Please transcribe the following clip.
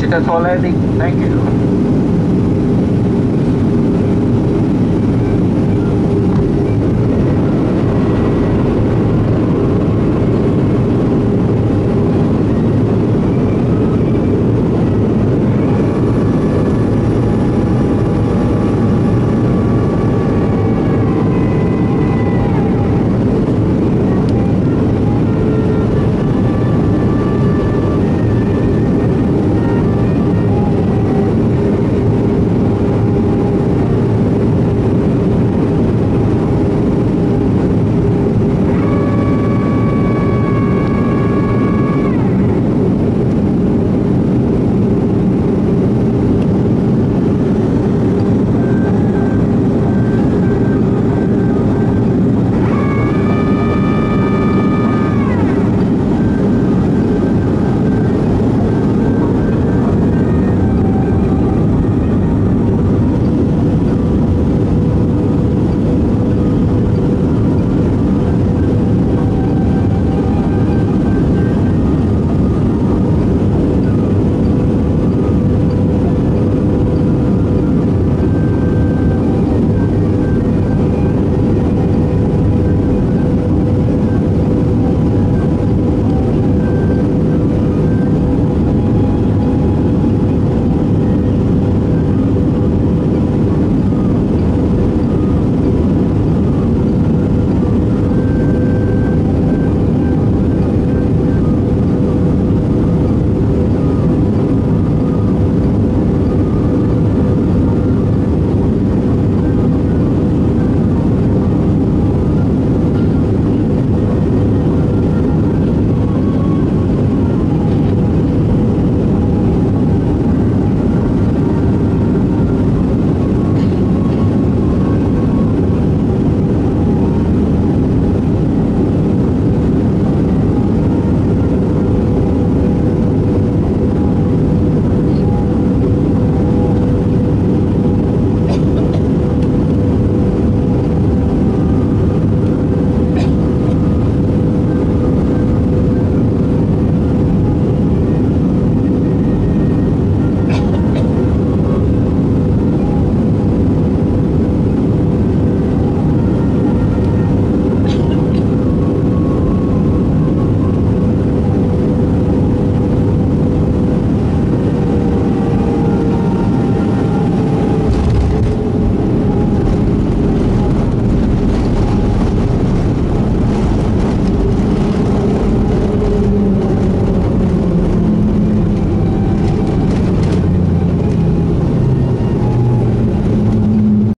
Charlie Crew. Thank you.